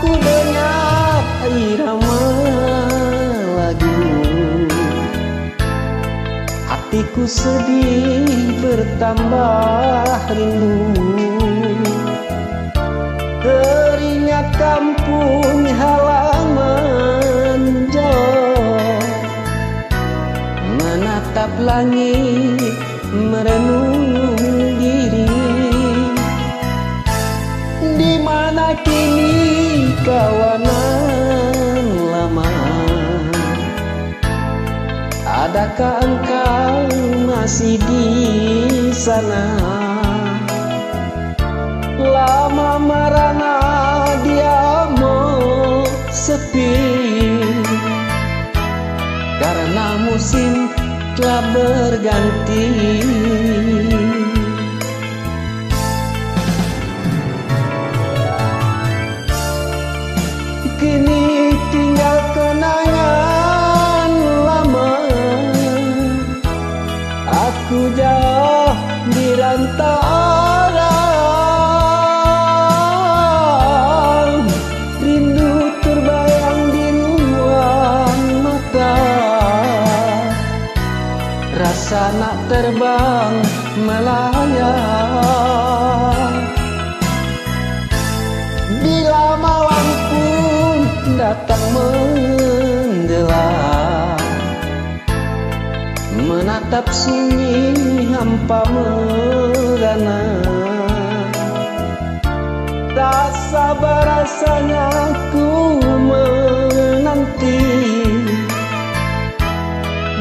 ku dengar irama lagu. Hatiku sedih bertambah rindu. Teringat kampung halaman jauh Menatap langit merenung diri. Di mana kini kawanan lama. Adakah engkau masih di sana? Lama merana dia mau sepi. Karena musim telah berganti Kini tinggal kenangan lama. Aku jauh di rantauan Rindu terbayang di ruang mata. Rasa nak terbang melayang datang menggelam Menatap sunyi hampa merana Tak sabar rasanya ku menanti.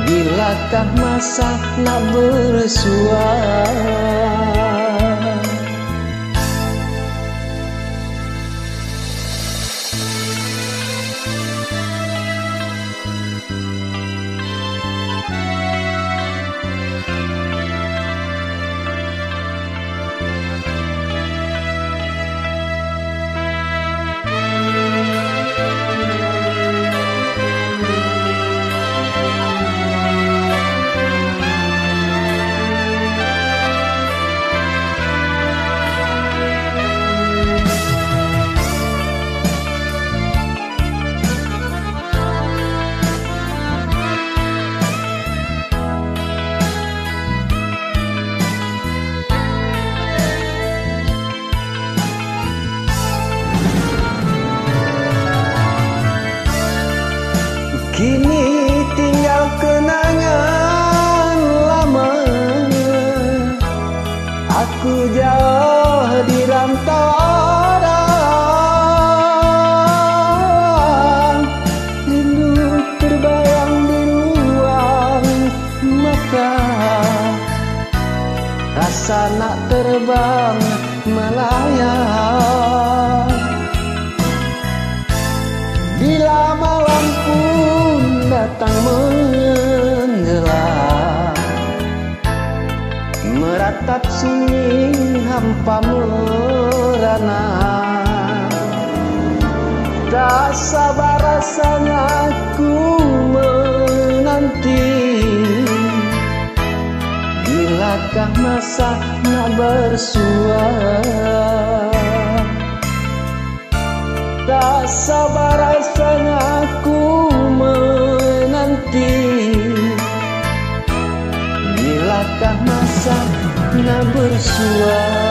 Bilakah masa nak bersua Kini tinggal kenangan lama. Aku jauh di mata. Rasa nak terbang melayang datang menggelam Meratap sunyi hampa merana. Tak sabar rasanya ku menanti. Bilakah masa nak bersua Tak sabar rasanya aku Masa nak bersua